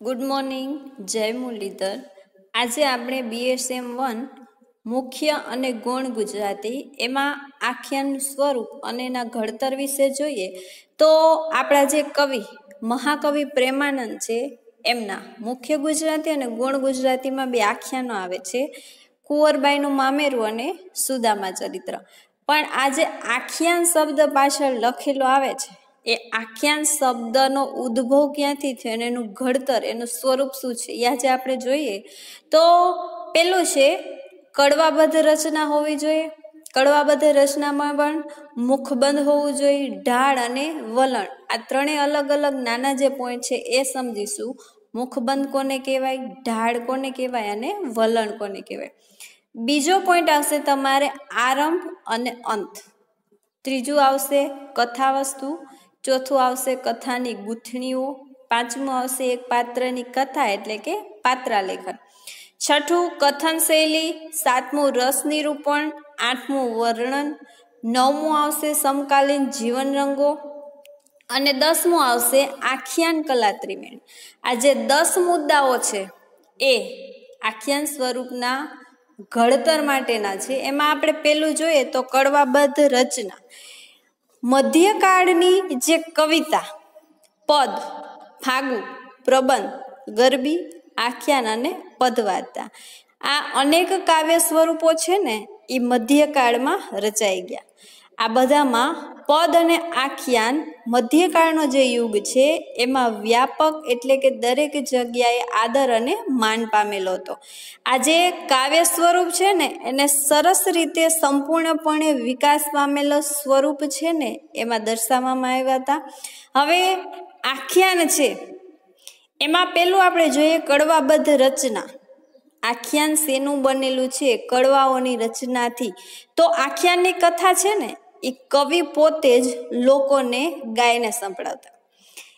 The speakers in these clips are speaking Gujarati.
ગુડ મોર્નિંગ જય મુરલીધર. આજે આપણે બીએસએમ વન મુખ્ય અને ગૌણ ગુજરાતી, એમાં આખ્યાન સ્વરૂપ અને એના ઘડતર વિશે જોઈએ તો આપણા જે કવિ, મહાકવિ પ્રેમાનંદ છે, એમના મુખ્ય ગુજરાતી અને ગૌણ ગુજરાતીમાં બે આખ્યાનો આવે છે, કુંવરબાઈનું મામેરું અને સુદામા ચરિત્ર. પણ આ જે આખ્યાન શબ્દ પાછળ લખેલો આવે છે. એ આખ્યાન શબ્દનો ઉદ્ભવ ક્યાંથી થયો અને એનું ઘડતર, એનું સ્વરૂપ શું છે, એ આજે આપણે જોઈએ. તો પેલું છે, કડવાબદ્ધ રચના હોવી જોઈએ. કડવાબદ્ધ રચનામાં પણ મુખબંધ હોવું જોઈએ, ઢાળ અને વલણ. આ ત્રણેય અલગ અલગ નાના જે પોઈન્ટ છે, એ સમજીશું. મુખબંધ કોને કહેવાય, ઢાળ કોને કહેવાય અને વલણ કોને કહેવાય. બીજો પોઈન્ટ આવશે તમારે આરંભ અને અંત. ત્રીજું આવશે કથા વસ્તુ ચોથું આવશે કથાની ગૂંથણીઓ, પાંચમું આવશે એક પાત્રની કથા એટલે કે પાત્રાલેખન. છઠ્ઠું કથન શૈલી, સાતમું રસ નિરૂપણ, આઠમું વર્ણન, નવમું આવશે સમકાલીન જીવન રંગો અને દસમું આવશે આખ્યાન કલા ત્રિવેણી. આ જે દસ મુદ્દાઓ છે એ આખ્યાન સ્વરૂપના ઘડતર માટેના છે. એમાં આપણે પેલું જોઈએ તો કડવાબદ્ધ રચના. મધ્યકાળની જે કવિતા, પદ, ફાગુ, પ્રબંધ, ગરબી, આખ્યાન અને પદવાર્તા, આ અનેક કાવ્ય સ્વરૂપો છે ને, એ મધ્યકાળમાં રચાઈ ગયા. આ બધામાં પદ અને આખ્યાન મધ્યકાળનો જે યુગ છે, એમાં વ્યાપક એટલે કે દરેક જગ્યાએ આદર અને માન પામેલો હતો. આ જે કાવ્ય સ્વરૂપ છે ને, એને સરસ રીતે સંપૂર્ણપણે વિકાસ પામેલો સ્વરૂપ છે ને, એમાં દર્શાવવામાં આવ્યા હતા. હવે આખ્યાન છે, એમાં પેલું આપણે જોઈએ કડવાબદ્ધ રચના. આખ્યાન શેનું બનેલું છે કડવાઓની રચનાથી? તો આખ્યાનની કથા છે ને એ કવિ પોતે જ લોકોને ગાયને સંભળાવતા.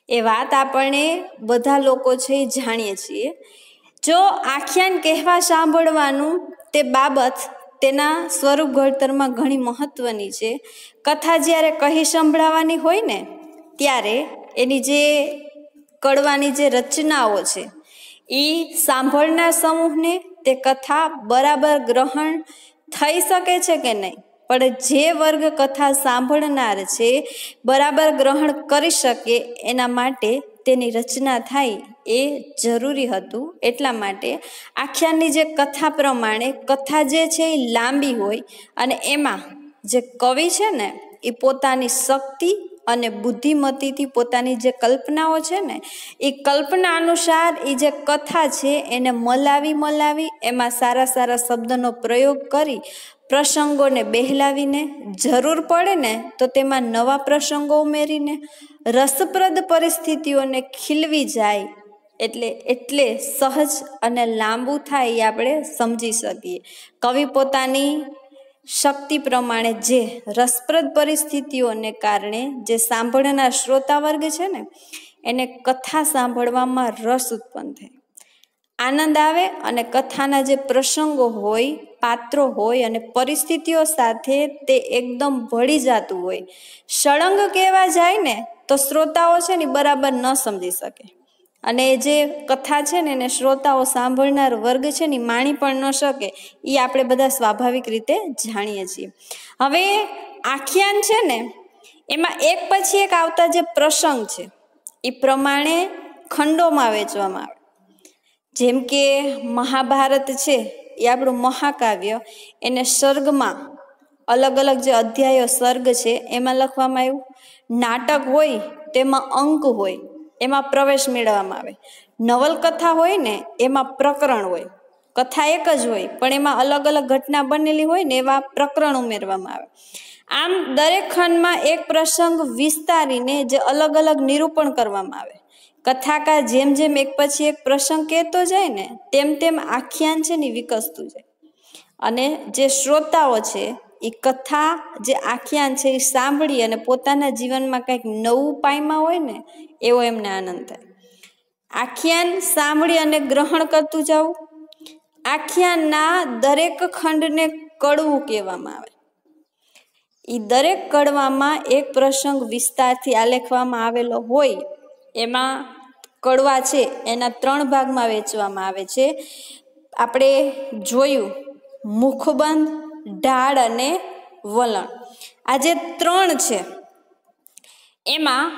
એ વાત આપણે બધા લોકો છે એ જાણીએ છીએ. જો આખ્યાન કહેવા સાંભળવાનું તે બાબત તેના સ્વરૂપ ઘડતરમાં ઘણી મહત્વની છે. કથા જ્યારે કહી સંભળાવવાની હોય ને, ત્યારે એની જે કડવાની જે રચનાઓ છે એ સાંભળનાર સમૂહને તે કથા બરાબર ગ્રહણ થઈ શકે છે કે નહીં? પણ જે વર્ગ કથા સાંભળનાર છે, બરાબર ગ્રહણ કરી શકે એના માટે તેની રચના થાય એ જરૂરી હતું. એટલા માટે આખ્યાનની જે કથા પ્રમાણે કથા જે છે એ લાંબી હોય અને એમાં જે કવિ છે ને, એ પોતાની શક્તિ અને બુદ્ધિમતીથી પોતાની જે કલ્પનાઓ છે ને, એ કલ્પના અનુસાર એ જે કથા છે એને મલાવી મલાવી એમાં સારા સારા શબ્દનો પ્રયોગ કરી પ્રસંગોને બહેલાવીને જરૂર પડે ને, તો તેમાં નવા પ્રસંગો ઉમેરીને રસપ્રદ પરિસ્થિતિઓને ખીલવી જાય. એટલે એટલે સહજ અને લાંબુ થાય એ આપણે સમજી શકીએ. કવિ પોતાની શક્તિ પ્રમાણે જે રસપ્રદ પરિસ્થિતિઓને કારણે જે સાંભળનાર શ્રોતા વર્ગ છે ને, એને કથા સાંભળવામાં રસ ઉત્પન્ન થાય. આનંદ આવે અને કથાના જે પ્રસંગો હોય, પાત્રો હોય અને પરિસ્થિતિઓ સાથે તે એકદમ ભળી જતું હોય. સળંગ કહેવા જાય ને, તો શ્રોતાઓ છે ને બરાબર ન સમજી શકે. અને જે કથા છે ને, એને શ્રોતાઓ સાંભળનાર વર્ગ છે ને માણી પણ ન શકે એ આપણે બધા સ્વાભાવિક રીતે જાણીએ છીએ. હવે આખ્યાન છે ને, એમાં એક પછી એક આવતા જે પ્રસંગ છે, એ પ્રમાણે ખંડોમાં વેચવામાં આવે. જેમ કે મહાભારત છે, એ આપણું મહાકાવ્ય, એને સર્ગમાં અલગ અલગ જે અધ્યાયો સર્ગ છે, એમાં લખવામાં આવ્યું, નાટક હોય, તેમાં અંક હોય એમાં પ્રવેશ મેળવવામાં આવે. નવલકથા હોય ને, એમાં પ્રકરણ હોય. કથા એક જ હોય, પણ એમાં અલગ અલગ ઘટના બનેલી હોય ને, એવા પ્રકરણ ઉમેરવામાં આવે. આમ દરેક ખંડમાં એક પ્રસંગ વિસ્તારીને જે અલગ અલગ નિરૂપણ કરવામાં આવે. કથાકાર જેમ જેમ એક પછી એક પ્રસંગ કહેતો જાય ને, તેમ તેમ આખ્યાન છે ને, વિકસતું જાય. અને જે શ્રોતાઓ છે એ કથા જે આખ્યાન છે એ સાંભળી અને પોતાના જીવનમાં કંઈક નવું પાયમાં હોય ને, એવો એમને આનંદ થાય. આખ્યાન સાંભળી અને ગ્રહણ કરતું જવું આખ્યાનના દરેક ખંડને કડવું કહેવામાં આવે. એ દરેક કડવામાં એક પ્રસંગ વિસ્તારથી આલેખવામાં આવેલો હોય, એમાં કડવા છે, એના ત્રણ ભાગમાં વેચવામાં આવે છે. આપણે જોયું, મુખબંધ ઢાળ અને વલણ. આ જે ત્રણ છે. એમાં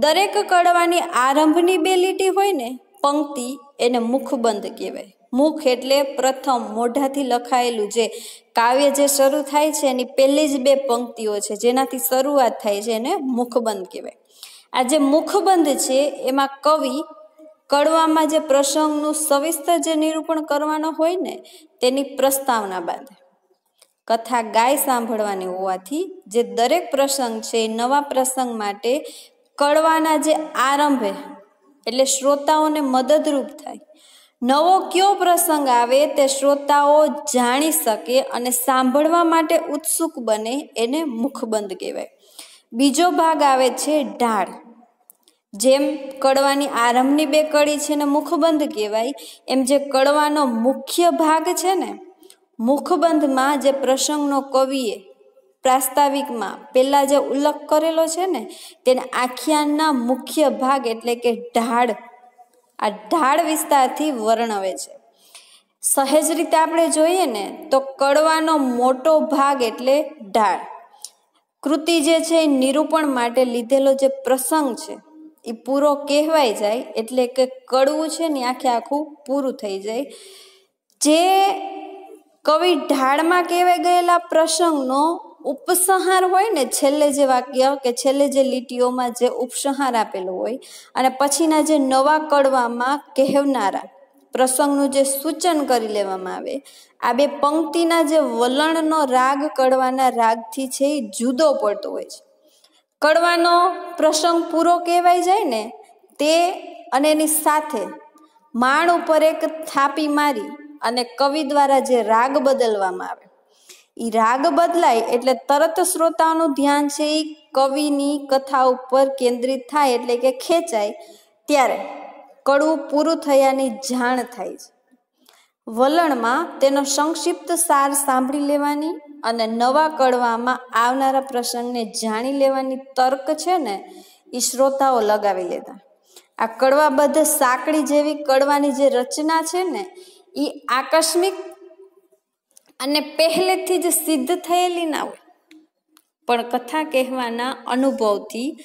દરેક કડવાની આરંભની બે લીટી હોય ને, પંક્તિ એને મુખબંધ કહેવાય. મુખ એટલે પ્રથમ મોઢાથી લખાયેલું જે કાવ્ય જે શરૂ થાય છે, એની પહેલી જ બે પંક્તિઓ છે, જેનાથી શરૂઆત થાય છે એને મુખબંધ કહેવાય. આ જે મુખબંધ છે, એમાં કવિ કડવામાં જે પ્રસંગનું સવિસ્તર જે નિરૂપણ કરવાનો હોય ને, તેની પ્રસ્તાવના બાંધે. કથા ગાય સાંભળવાની હોવાથી જે દરેક પ્રસંગ છે એ નવા પ્રસંગ માટે કડવાના જે આરંભે એટલે શ્રોતાઓને મદદરૂપ થાય. નવો કયો પ્રસંગ આવે તે શ્રોતાઓ જાણી શકે અને સાંભળવા માટે ઉત્સુક બને એને મુખબંધ કહેવાય. બીજો ભાગ આવે છે ઢાળ. જેમ કડવાની આરંભની બે કડી છે ને મુખબંધ કહેવાય, એમ જે કડવાનો મુખ્ય ભાગ છે ને મુખબંધમાં જે પ્રસંગનો કવિએ પ્રાસ્તાવિકમાં પહેલાં જે ઉલ્લેખ કરેલો છે ને, તેને આખ્યાનના મુખ્ય ભાગ એટલે કે ઢાળ, આ ઢાળ વિસ્તારથી વર્ણવે છે. સહેજ રીતે આપણે જોઈએ ને, તો કડવાનો મોટો ભાગ એટલે ઢાળ. કૃતિ જે છે એ નિરૂપણ માટે લીધેલો જે પ્રસંગ છે, એ પૂરો કહેવાય જાય એટલે કે કડવું છે ને આખે આખું પૂરું થઈ જાય. જે કવિ ઢાળમાં કહેવાય ગયેલા પ્રસંગનો ઉપસંહાર હોય ને, છેલ્લે જે વાક્ય કે છેલ્લે જે લીટીઓમાં જે ઉપસંહાર આપેલો હોય અને પછીના જે નવા કડવામાં કહેવનારા પ્રસંગનું જે સૂચન કરી લેવામાં આવે, આ બે પંક્તિના જે વલણનો રાગ કડવાના રાગથી છે એ જુદો પડતો હોય છે. કડવાનો પ્રસંગ પૂરો કહેવાય જાય ને, તે અને એની સાથે માણ ઉપર એક થાપી મારી અને કવિ દ્વારા જે રાગ બદલવામાં આવે. એ રાગ બદલાય એટલે તરત શ્રોતાઓનું ધ્યાન છે એ કવિની કથા ઉપર કેન્દ્રિત થાય એટલે કે ખેંચાય ત્યારે કડવું પૂરું થયાની જાણ થાય છે. વલણમાં તેનો સંક્ષિપ્ત સાર સાંભળી લેવાની અને નવા કડવામાં આવનારા પ્રસંગને જાણી લેવાની તર્ક છે ને એ શ્રોતાઓ લગાવી લેતા. આ કડવાબદ્ધ સાંકડી જેવી કડવાની જે રચના છે ને એ આકસ્મિક અને પહેલેથી જ સિદ્ધ થયેલી ના હોય. પણ કથા કહેવાના અનુભવથી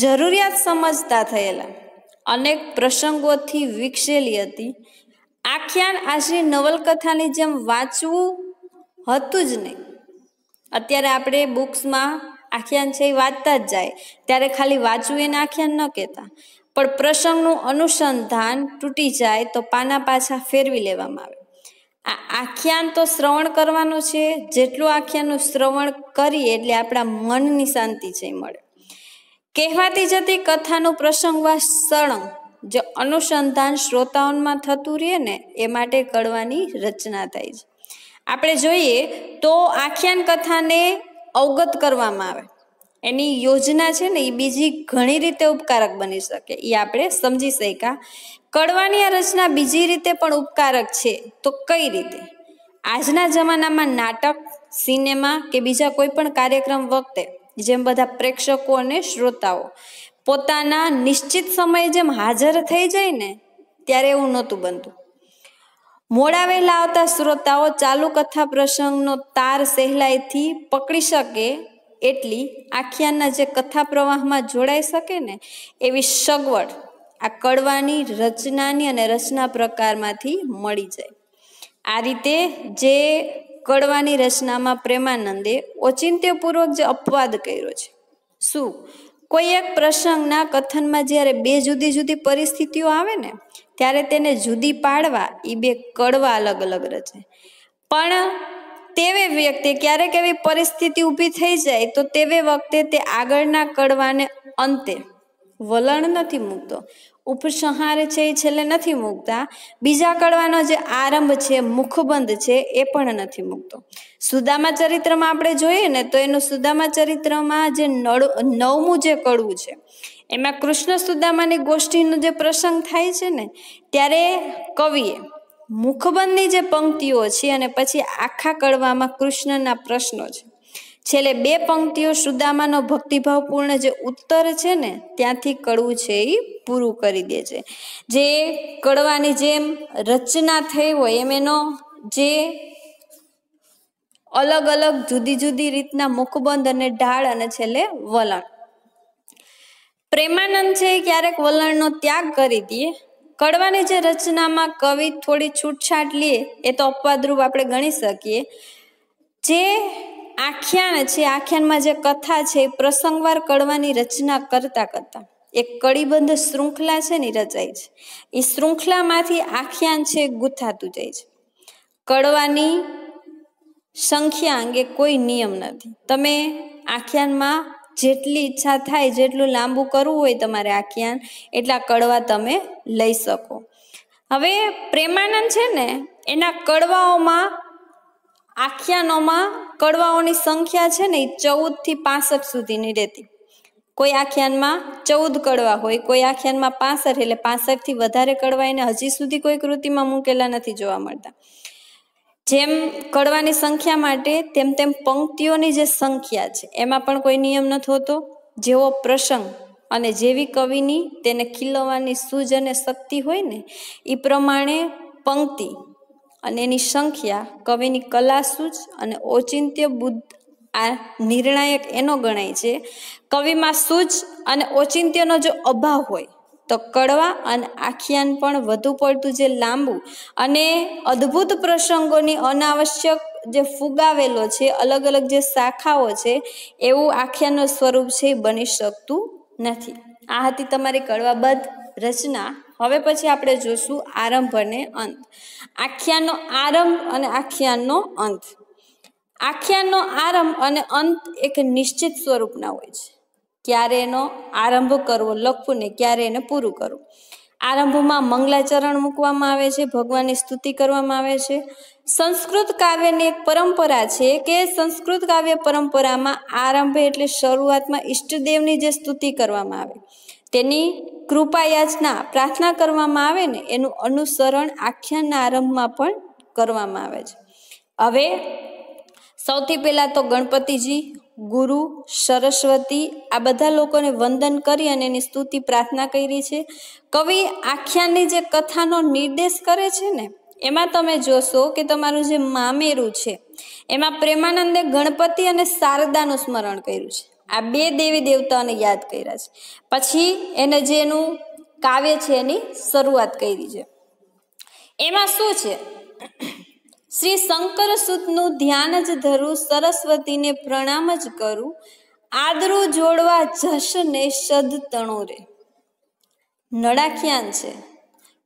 જરૂરિયાત સમજતા થયેલા, અનેક પ્રસંગોથી વિકસેલી હતી. આખ્યાન આજે નવલકથાની જેમ વાંચવું હતું જ નહીં. અત્યારે આપણે બુક્સમાં આખ્યાન છે એ વાંચતા જ જાય. ત્યારે ખાલી વાંચવું એને આખ્યાન ન કહેતા. પણ પ્રસંગનું અનુસંધાન તૂટી જાય તો પાના પાછા ફેરવી લેવામાં આવે. આ આખ્યાન તો શ્રવણ કરવાનું છે. જેટલું આખ્યાનનું શ્રવણ કરીએ એટલે આપણા મનની શાંતિ જઈ મળે. કહેવાતી જતી કથાનું પ્રસંગવા સળંગ જે અનુસંધાન શ્રોતાઓમાં થતું રહે ને, એ માટે કડવાની રચના થાય છે. આપણે જોઈએ તો આખ્યાન કથાને અવગત કરવામાં આવે. એની યોજના છે ને એ બીજી ઘણી રીતે ઉપકારક બની શકે. એ આપણે સમજી શક્યા. કડવાની આ રચના બીજી રીતે પણ ઉપકારક છે. તો કઈ રીતે? આજના જમાનામાં નાટક, સિનેમા કે બીજા કોઈ પણ કાર્યક્રમ વખતે જેમ બધા પ્રેક્ષકો અને શ્રોતાઓ પોતાના નિશ્ચિત સમયે જેમ હાજર થઈ જાય ને ત્યારે એવું નહોતું બનતું. મોડા વહેલા આવતા શ્રોતાઓ ચાલુ કથા પ્રસંગનો તાર સહેલાઈથી પકડી શકે એટલી આખ્યાનના જે કથા પ્રવાહમાં જોડાઈ શકે ને, એવી સગવડ આ કડવાની રચનાની અને રચના પ્રકારમાંથી મળી જાય. આ રીતે જે કડવાની રચનામાં પ્રેમાનંદે ઓચિંત્યપૂર્વક જે અપવાદ કર્યો છે. શું? કોઈ એક પ્રસંગના કથનમાં જ્યારે બે જુદી જુદી પરિસ્થિતિઓ આવે ને, ત્યારે તેને જુદી પાડવા એ બે કડવા અલગ અલગ રચે. પણ તેવે વ્યક્તિ ક્યારેક એવી પરિસ્થિતિ ઊભી થઈ જાય તો તેવે વખતે તે આગળના કડવાને અંતે વલણ નથી મૂકતો. ઉપસંહાર છે એ છેલ્લે નથી મૂકતા. બીજા કડવાનો જે આરંભ છે, મુખબંધ છે, એ પણ નથી મૂકતો. સુદામા ચરિત્રમાં આપણે જોઈએ ને તો એનું સુદામા ચરિત્રમાં જે નળ, નવમું જે કડવું છે, એમાં કૃષ્ણ સુદામાની ગોષ્ઠીનો જે પ્રસંગ થાય છે ને, ત્યારે કવિએ મુખબંધની જે પંક્તિઓ છે અને પછી આખા કડવામાં કૃષ્ણના પ્રશ્નો છે. છેલ્લે બે પંક્તિઓ સુદામાનો ભક્તિભાવપૂર્ણ જે ઉત્તર છે ને, ત્યાંથી કડવું છે એ પૂરું કરી દે છે. જે કડવાની જેમ રચના થઈ હોય એમ એનો જે અલગ અલગ જુદી જુદી રીતના મુખબંધ અને ઢાળ અને છેલ્લે વલણ. પ્રેમાનંદ છે ક્યારેક વલણનો ત્યાગ કરી દે કડવાની જે રચનામાં કવિ થોડી છૂટછાટ લે, એ તો અપવાદરૂપ આપણે ગણી શકીએ. જે આખ્યાન છે આખ્યાનમાં જે કથા છે, એ પ્રસંગવાર કડવાની રચના કરતા કરતા. એક કડીબંધ શૃંખલા છે ને રચાય છે. એ શૃંખલામાંથી આખ્યાન છે ગુથાતું જાય છે. કડવાની સંખ્યા અંગે કોઈ નિયમ નથી. તમે આખ્યાનમાં જેટલી ઈચ્છા થાય, જેટલું લાંબુ કરવું હોય તમારે આખ્યાન એટલા કડવા તમે લઈ શકો. હવે પ્રેમાનંદ છે ને, એના કડવાઓમાં, આખ્યાનોમાં કડવાઓની સંખ્યા છે ને, એ ચૌદથી પાસઠ સુધીની રહેતી. કોઈ આખ્યાનમાં ચૌદ કડવા હોય, કોઈ આખ્યાનમાં પાસઠ, એટલે પાસઠથી વધારે કડવા એને હજી સુધી કોઈ કૃતિમાં મૂકેલા નથી જોવા મળતા. જેમ કડવાની સંખ્યા માટે, તેમ તેમ પંક્તિઓની જે સંખ્યા છે, એમાં પણ કોઈ નિયમ નથી હોતો. જેવો પ્રસંગ અને જેવી કવિની તેને ખીલવવાની સૂઝ અને શક્તિ હોય ને એ પ્રમાણે પંક્તિ અને એની સંખ્યા, કવિની કલા સૂઝ અને ઓચિંત્ય બુદ્ધ આ નિર્ણાયક એનો ગણાય છે. કવિમાં સૂઝ અને ઓચિંત્યનો જો અભાવ હોય તો કડવા અને આખ્યાન પણ વધુ પડતું જે લાંબુ અને અદ્ભુત પ્રસંગોની અનાવશ્યક જે ફુગાવેલો છે, અલગ અલગ જે શાખાઓ છે, એવું આખ્યાનનું સ્વરૂપ છે બની શકતું નથી. આ હતી તમારી કડવાબદ્ધ રચના. હવે પછી આપણે જોશું આરંભ અને અંત. આખ્યાનનો આરંભ અને આખ્યાનનો અંત. આખ્યાનનો આરંભ અને અંત એક નિશ્ચિત સ્વરૂપના હોય છે. ક્યારે એનો આરંભ કરવો, લખવું ને ક્યારે એને પૂરું કરવું. આરંભમાં મંગલાચરણ મૂકવામાં આવે છે, ભગવાનની સ્તુતિ કરવામાં આવે છે. સંસ્કૃત કાવ્યની એક પરંપરા છે કે સંસ્કૃત કાવ્ય પરંપરામાં આરંભ એટલે શરૂઆતમાં ઈષ્ટદેવની જે સ્તુતિ કરવામાં આવે, તેની કૃપા યાચના પ્રાર્થના કરવામાં આવે ને એનું અનુસરણ આખ્યાનના આરંભમાં પણ કરવામાં આવે છે. હવે સૌથી પહેલાં તો ગણપતિજી ગુરુ, સરસ્વતી આ બધા લોકોને વંદન કરી અને એની સ્તુતિ પ્રાર્થના કરી છે. કવિ આખ્યાનની જે કથાનો નિર્દેશ કરે છે ને, એમાં તમે જોશો કે તમારું જે મામેરું છે, એમાં પ્રેમાનંદે ગણપતિ અને શારદાનું સ્મરણ કર્યું છે. આ બે દેવી દેવતાઓને યાદ કર્યા છે. પછી એને જે એનું કાવ્ય છે એની શરૂઆત કરી છે. એમાં શું છે? શ્રી શંકર સુતનું ધ્યાન જ ધરું, સરસ્વતીને પ્રણામ જ કરું, આદરું જોડવા જશ ને સદ તણો રે નડાખ્યાન છે.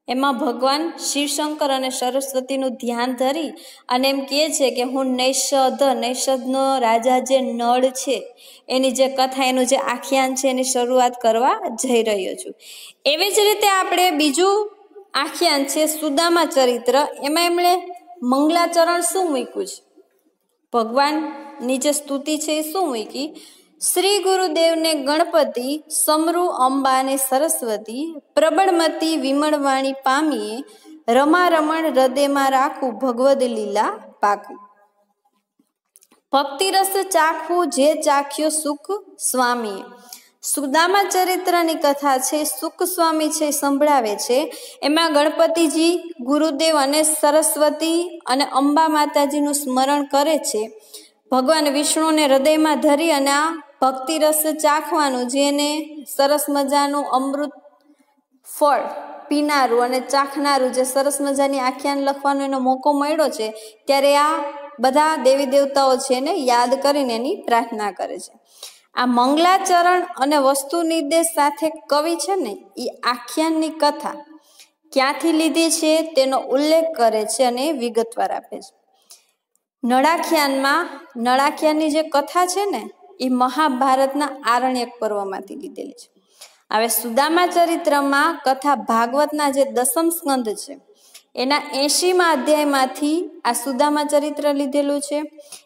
એમાં ભગવાન શિવશંકર અને સરસ્વતીનું ધ્યાન ધરી અને એમ કહે છે કે હું નૈષધ નૈષધનો રાજા જે નળ છે, એની જે કથા, એનું જે આખ્યાન છે, એની શરૂઆત કરવા જઈ રહ્યો છું. એવી જ રીતે આપણે બીજું આખ્યાન છે સુદામા ચરિત્ર. એમાં એમણે મંગલાચરણ શું મૂક્યું છે? ભગવાન નીચે સ્તુતિ છે એ શું મૂકી? શ્રી ગુરુદેવને ગણપતિ, સમરુ, અંબા અને સરસ્વતી, પ્રબળમતી, વિમળવાણી પામીએ રમા રમણ હૃદયમાં રાખું ભગવદ લીલા પાકું. ભક્તિરસ ચાખવું જે ચાખ્યો સુખ સ્વામીએ. સુદામા ચરિત્રની કથા છે, સુખ સ્વામી છે સંભળાવે છે. એમાં ગણપતિજી ગુરુદેવ અને સરસ્વતી અને અંબા માતાજીનું સ્મરણ કરે છે. ભગવાન વિષ્ણુને હૃદયમાં ધરી અને આ ભક્તિ રસ ચાખવાનું, જેને સરસ મજાનું અમૃત ફળ પીનારું અને ચાખનારું જે સરસ મજાની આખ્યાન લખવાનો એનો મોકો મળ્યો છે, ત્યારે આ બધા દેવી દેવતાઓ છે એને યાદ કરીને એની પ્રાર્થના કરે છે. આ મંગલાચરણ અને વસ્તુ નિર્દેશ સાથે કવિ છે ને એ આખ્યાનની કથા ક્યાંથી લીધી છે તેનો ઉલ્લેખ કરે છે અને વિગતવાર આપે છે. નળાખ્યાનમાં નળાખ્યાનની જે કથા છે ને, એ મહાભારતના આરણ્યક પર્વમાંથી લીધેલી છે. હવે સુદામા ચરિત્રમાં કથા ભાગવતના જે દસમ સ્કંદ છે, એના એંશીમાં અધ્યાયમાંથી આ સુદામા ચરિત્ર લીધેલું છે.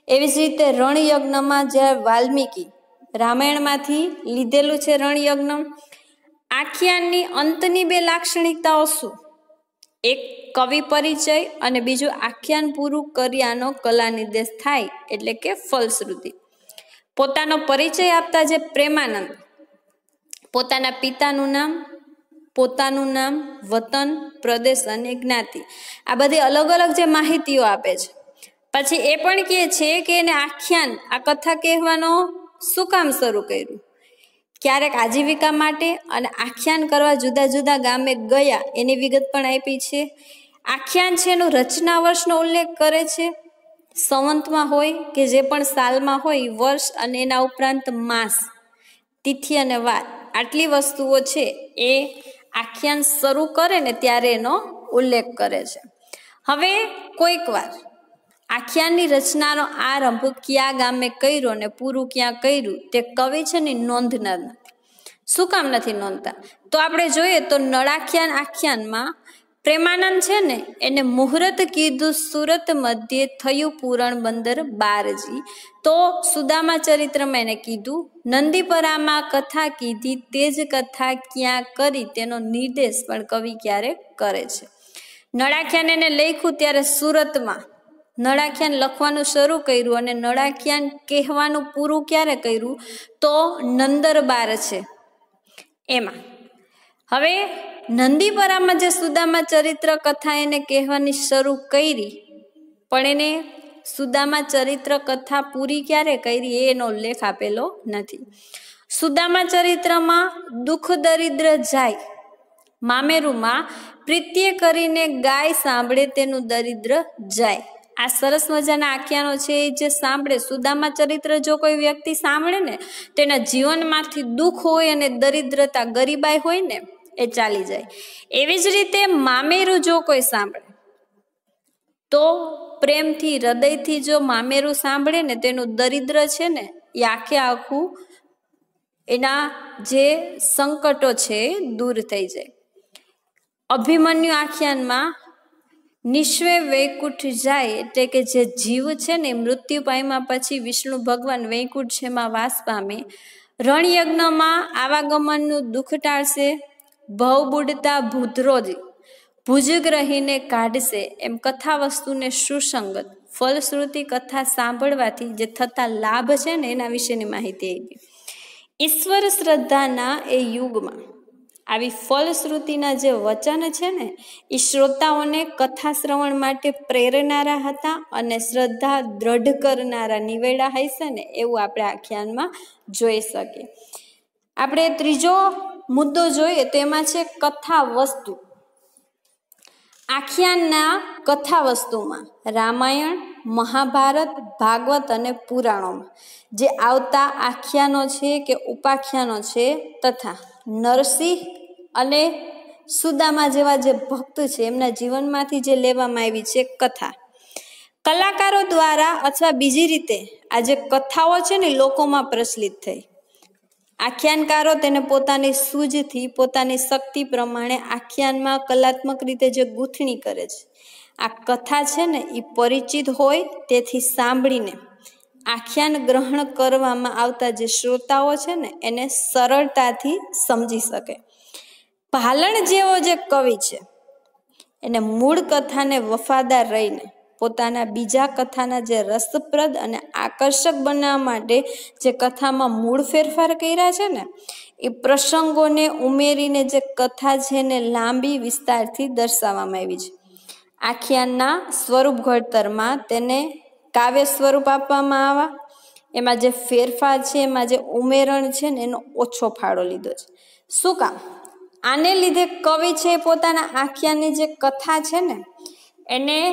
એવી જ રીતે રણયજ્ઞમાં જ્યારે વાલ્મીકી રામાયણમાંથી લીધેલું છે રણયજ્ઞ આખ્યાનની અંતની બે લાક્ષણિકતાઓ શું? એક કવિ પરિચય અને બીજું આખ્યાન પૂરું કર્યાનો કલા નિર્દેશ થાય એટલે કે ફલશ્રુતિ. પોતાનો પરિચય આપતા જે પ્રેમાનંદ. પોતાના પિતાનું નામ, પોતાનું નામ, વતન, પ્રદેશ અને જ્ઞાતિ. આ બધી અલગ અલગ જે માહિતીઓ આપે છે. પછી એ પણ કહે છે કે એને આખ્યાન, આ કથા કહેવાનો શું કામ શરૂ કર્યું? ક્યારેક આજીવિકા માટે અને આખ્યાન કરવા જુદા જુદા ગામે ગયા એની વિગત પણ આપી છે. આખ્યાન છે એનો રચના વર્ષનો ઉલ્લેખ કરે છે. સંવંતમાં હોય કે જે પણ સાલમાં હોય, વર્ષ અને એના ઉપરાંત માસ, તિથિ અને વાર આટલી વસ્તુઓ છે એ આખ્યાન શરૂ કરે ને ત્યારે એનો ઉલ્લેખ કરે છે. હવે કોઈક વાર આખ્યાનની રચનાનો આરંભ કયા ગામે કર્યો ને પૂરું ક્યાં કર્યું તે કવિ છે ને નોંધનાર નથી. શું કામ નથી નોંધતા? તો આપણે જોઈએ તો નળાખ્યાન આખ્યાનમાં પ્રેમાનંદ છે ને એને મુહૂર્ત કીધું સુરત મધ્યે થયું પૂરણ બંદર બારજી. તો સુદામા ચરિત્રમાં એને કીધું, નંદીપરામાં કથા કીધી તે જ કથા ક્યાં કરી તેનો નિર્દેશ પણ કવિ ક્યારે કરે છે? નળાખ્યાન એને લખ્યું ત્યારે સુરતમાં. નળાખ્યાન લખવાનું શરૂ કર્યું અને નળાખ્યાન કહેવાનું પૂરું ક્યારે કર્યું? તો નંદરબાર છે. એમાં. હવે નંદીપરામાં જે સુદામા ચરિત્ર કથા એને કહેવાની શરૂ કરી, પણ એને સુદામા ચરિત્ર કથા પૂરી ક્યારે કરી એનો ઉલ્લેખ આપેલો નથી. સુદામા ચરિત્રમાં દુઃખ દરિદ્ર જાય, મામેરુમાં પ્રીત્ય કરીને ગાય સાંભળે તેનું દરિદ્ર જાય. આ સરસ મજાના આખ્યાનો છે, જે સાંભળે સુદામા ચરિત્ર જો કોઈ વ્યક્તિ સાંભળે ને તેના જીવનમાંથી દુઃખ હોય અને દરિદ્રતા ગરીબાઈ હોય ને, એ ચાલી જાય. એવી જ રીતે મામેરું જો કોઈ સાંભળે, તો પ્રેમથી, હૃદયથી જો મામેરું સાંભળે ને, તેનું દરિદ્ર છે ને, એ આખે આખું એના જે સંકટો છે દૂર થઈ જાય. અભિમન્યુ આખ્યાનમાં નિશ્વે વૈકુંઠ જાય એટલે કે જે જીવ છે ને, મૃત્યુ પામ્યા પછી વિષ્ણુ ભગવાન વૈકુંઠ છે એમાં વાસ પામે. રણયજ્ઞમાં આવાગમનનું દુઃખ ટાળશે, ભવ બુડતા ભૂતરોજ ભુજગ રહીને કાઢશે. એમ કથા વસ્તુને સુસંગત, ફલશ્રુતિ કથા સાંભળવાથી જે થતા લાભ છે ને, એના વિશેની માહિતી આવી ઈશ્વર શ્રદ્ધાના એ યુગમાં આવી ફલશ્રુતિના જે વચન છે ને, એ શ્રોતાઓને કથા શ્રવણ માટે પ્રેરનારા હતા અને શ્રદ્ધા દ્રઢ કરનારા નિવેડા હશે ને, એવું આપણે આખ્યાનમાં જોઈ શકીએ. આપણે ત્રીજો મુદ્દો જોઈએ, તેમાં છે કથા વસ્તુ આખ્યાનના કથા વસ્તુમાં રામાયણ, મહાભારત, ભાગવત અને પુરાણોમાં જે આવતા આખ્યાનો છે કે ઉપાખ્યાનો છે તથા નરસિંહ અને સુદામા જેવા જે ભક્ત છે, એમના જીવનમાંથી જે લેવામાં આવી છે કથા. કલાકારો દ્વારા અથવા બીજી રીતે આ જે કથાઓ છે ને લોકોમાં પ્રચલિત થઈ. આખ્યાનકારો તેને પોતાની સૂઝથી, પોતાની શક્તિ પ્રમાણે આખ્યાનમાં કલાત્મક રીતે જે ગૂંથણી કરે છે. આ કથા છે ને, એ પરિચિત હોય તેથી સાંભળીને આખ્યાન ગ્રહણ કરવામાં આવતા જે શ્રોતાઓ છે ને, એને સરળતાથી સમજી શકે. ભાલણ જેવો જે કવિ છે, એને મૂળ કથાને વફાદાર રહીને પોતાના બીજા કથાના જે રસપ્રદ અને આકર્ષક બનાવવા માટે જે કથામાં મૂળ ફેરફાર કર્યા છે ને, એ પ્રસંગોને ઉમેરીને જે કથા છે એને લાંબી વિસ્તારથી દર્શાવવામાં આવી છે. આખ્યાનના સ્વરૂપ ઘડતરમાં તેને કાવ્ય સ્વરૂપ આપવામાં આવ્યા. એમાં જે ફેરફાર છે, એમાં જે ઉમેરણ છે ને, એનો ઓછો ફાળો લીધો છે. શું કામ? આને લીધે કવિ છે પોતાના આખ્યાનની જે કથા છે ને, એને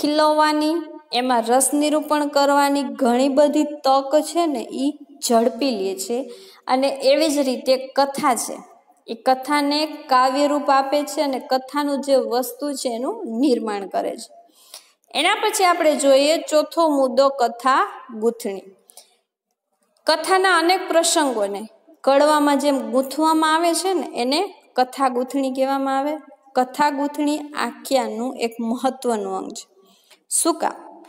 ખીલવવાની, એમાં રસ નિરૂપણ કરવાની ઘણી બધી તક છે ને એ ઝડપી લે છે. અને એવી જ રીતે કથા છે. એ કથાને કાવ્યરૂપ આપે છે અને કથાનું જે વસ્તુ છે એનું નિર્માણ કરે છે. એના પછી આપણે જોઈએ ચોથો મુદ્દો કથા ગૂંથણી. કથાના અનેક પ્રસંગોને કડવામાં જેમ ગૂંથવામાં આવે છે ને, એને કથા ગૂંથણી કહેવામાં આવે? કથા ગૂંથણી આખ્યાનનું એક મહત્વનું અંગ છે. શું કામ?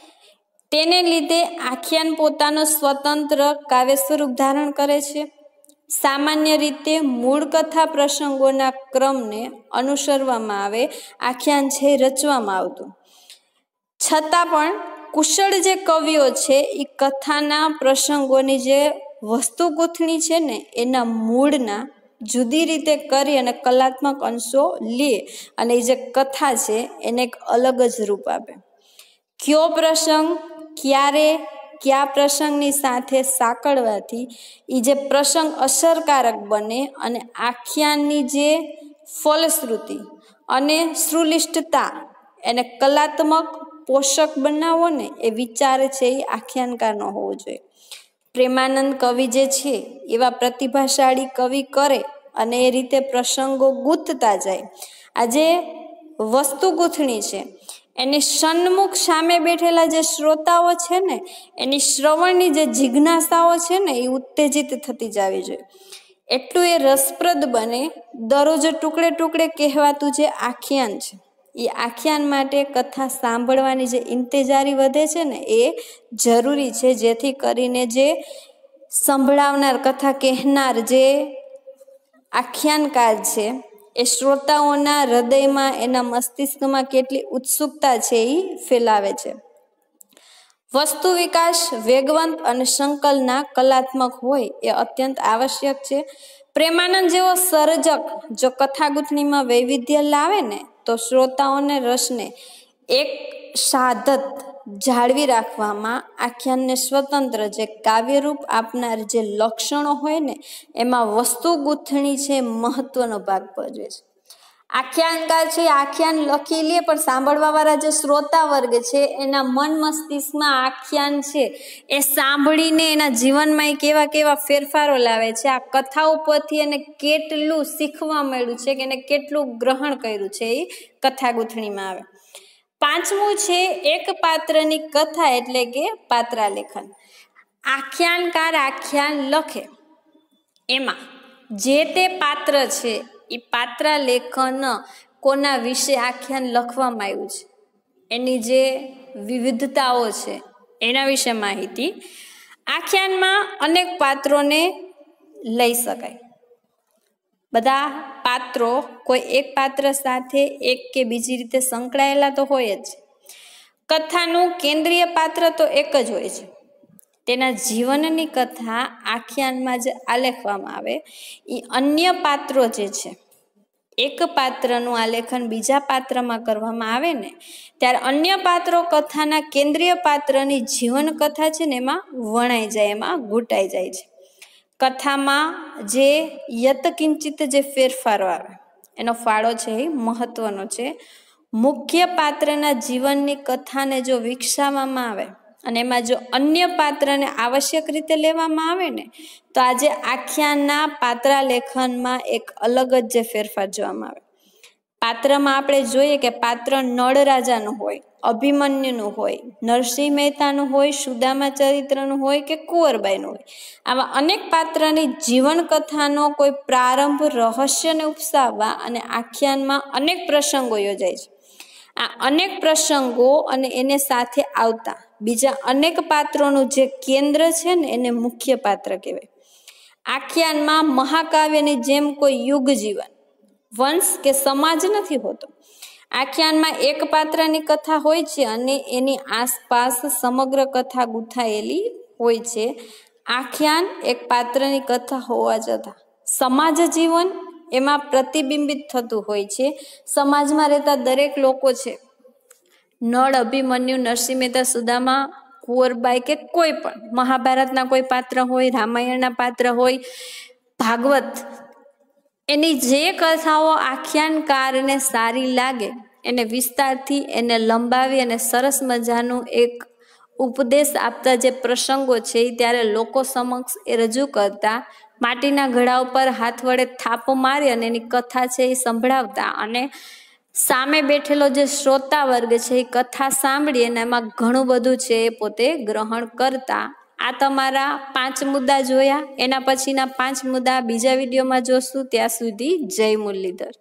તેને લીધે આખ્યાન પોતાનું સ્વતંત્ર કાવ્ય સ્વરૂપ ધારણ કરે છે. સામાન્ય રીતે મૂળ કથા પ્રસંગોના ક્રમને અનુસરવામાં આવે, આખ્યાન છે રચવામાં આવતું. છતાં પણ કુશળ જે કવિઓ છે એ કથાના પ્રસંગોની જે વસ્તુ ગૂંથણી છે ને, એના મૂળના જુદી રીતે કરી અને કલાત્મક અંશો લે અને એ જે કથા છે એને એક અલગ જ રૂપ આપે. કયો પ્રસંગ, ક્યારે, કયા પ્રસંગની સાથે સાંકળવાથી એ જે પ્રસંગ અસરકારક બને અને આખ્યાનની જે ફલશ્રુતિ અને શ્રુલિષ્ટતા એને કલાત્મક પોષક બનાવો ને એ વિચાર છે એ આખ્યાનકારનો હોવો જોઈએ. પ્રેમાનંદ કવિ જે છે એવા પ્રતિભાશાળી કવિ કરે અને એ રીતે પ્રસંગો ગૂંથતા જાય. આજે વસ્તુ ગૂંથણી છે. એની સન્મુખ સામે બેઠેલા જે શ્રોતાઓ છે ને, એની શ્રવણની જે જિજ્ઞાસાઓ છે ને, એ ઉત્તેજિત થતી જવી જોઈએ. એટલું એ રસપ્રદ બને, દરરોજ ટુકડે ટુકડે કહેવાતું જે આખ્યાન છે, એ આખ્યાન માટે કથા સાંભળવાની જે ઇંતેજારી વધે છે ને, એ જરૂરી છે, જેથી કરીને જે સંભળાવનાર, કથા કહેનાર જે આખ્યાનકાર છે. એ શ્રોતાઓના હૃદયમાં, એના મસ્તિષ્કમાં કેટલી ઉત્સુકતા છે એ ફેલાવે છે. વસ્તુ વિકાસ વેગવંત અને સંકલના કલાત્મક હોય એ અત્યંત આવશ્યક છે. પ્રેમાનંદ જેવો સર્જક જો કથાગૂંથણીમાં વૈવિધ્ય લાવે ને, તો શ્રોતાઓને રસને એક સાધત જાળવી રાખવામાં આખ્યાનને સ્વતંત્ર જે કાવ્યરૂપ આપનાર જે લક્ષણો હોય ને, એમાં વસ્તુ ગૂંથણી છે મહત્વનો ભાગ ભજવે છે. આખ્યાનકાર છે આખ્યાન લખી લે, પણ સાંભળવાવાળા જે શ્રોતા વર્ગ છે, એના મન મસ્તિષ્કમાં આખ્યાન છે એ સાંભળીને એના જીવનમાં કેવા કેવા ફેરફારો લાવે છે. આ કથા ઉપરથી એને કેટલું શીખવા મળ્યું છે કે એને કેટલું ગ્રહણ કર્યું છે એ કથા ગૂંથણીમાં આવે. પાંચમું છે એક પાત્રની કથા એટલે કે પાત્રાલેખન. આખ્યાનકાર આખ્યાન લખે. એમાં જે તે પાત્ર છે એ પાત્રાલેખન કોના વિશે આખ્યાન લખવામાં આવ્યું છે? એની જે વિવિધતાઓ છે એના વિશે માહિતી આખ્યાનમાં અનેક પાત્રોને લઈ શકાય. બધા પાત્રો, કોઈ એક પાત્ર સાથે એક કે બીજી રીતે સંકળાયેલા તો હોય જ. કથાનું કેન્દ્રીય પાત્ર તો એક જ હોય છે. તેના જીવનની કથા આખ્યાનમાં જે આલેખવામાં આવે. એ અન્ય પાત્રો જે છે, એક પાત્રનું આલેખન બીજા પાત્રમાં કરવામાં આવે ને, ત્યારે અન્ય પાત્રો કથાના કેન્દ્રીય પાત્રની જીવન કથા છે ને એમાં વણાઈ જાય, એમાં ઘૂંટાઈ જાય છે. કથામાં જે યતકિંચિત જે ફેરફારો આવે, એનો ફાળો છે એ મહત્વનો છે. મુખ્ય પાત્રના જીવનની કથાને જો વિકસાવવામાં આવે અને એમાં જો અન્ય પાત્રને આવશ્યક રીતે લેવામાં આવે ને, તો આજે આખ્યાનના પાત્રા લેખનમાં એક અલગ જ જે ફેરફાર જોવામાં આવે. પાત્રમાં આપણે જોઈએ કે પાત્ર નળ રાજાનું હોય, અભિમન્યુનું હોય, નરસિંહ મહેતાનું હોય, સુદામા ચરિત્રનું હોય કે કુંવરબાઈનું હોય. આવા અનેક પાત્રની જીવન કથાનો કોઈ પ્રારંભ, રહસ્યને ઉપસાવવા અને આખ્યાનમાં અનેક પ્રસંગો યોજાય છે. આ અનેક પ્રસંગો અને એને સાથે આવતા બીજા અનેક પાત્રોનું જે કેન્દ્ર છે ને, એને મુખ્ય પાત્ર કહેવાય. આખ્યાનમાં મહાકાવ્યની જેમ કોઈ યુગ જીવન વંશ કે સમાજ નથી હોતો. આખ્યાનમાં એક પાત્રની કથા હોય છે અને એની આસપાસ સમગ્ર કથા ગૂંથાયેલી હોય છે. આખ્યાન એક પાત્રની કથા હોવા છતાં સમાજ જીવન એમાં પ્રતિબિંબિત થતું હોય છે. સમાજમાં રહેતા દરેક લોકો છે. નળ અભિમન્યુ નરસિંહ મહેતા સુદામા, કુંવરબાઈ કે કોઈ પણ મહાભારતના કોઈ પાત્ર હોય, રામાયણના પાત્ર હોય, ભાગવત એની જે કથાઓ આખ્યાનકારને સારી લાગે, એને વિસ્તારથી એને લંબાવી અને સરસ મજાનું એક ઉપદેશ આપતા જે પ્રસંગો છે એ ત્યારે લોકો સમક્ષ એ રજૂ કરતા, માટીના ઘડા ઉપર હાથ વડે થાપો મારી અને એની કથા છે એ સંભળાવતા અને સામે બેઠેલો જે શ્રોતા વર્ગ છે એ કથા સાંભળી અને એમાં ઘણું બધું છે એ પોતે ગ્રહણ કરતા. આ તમારા પાંચ મુદ્દા જોયા. એના પછીના પાંચ મુદ્દા બીજા વિડીયોમાં જોશું. ત્યાં સુધી જય મુરલીધર.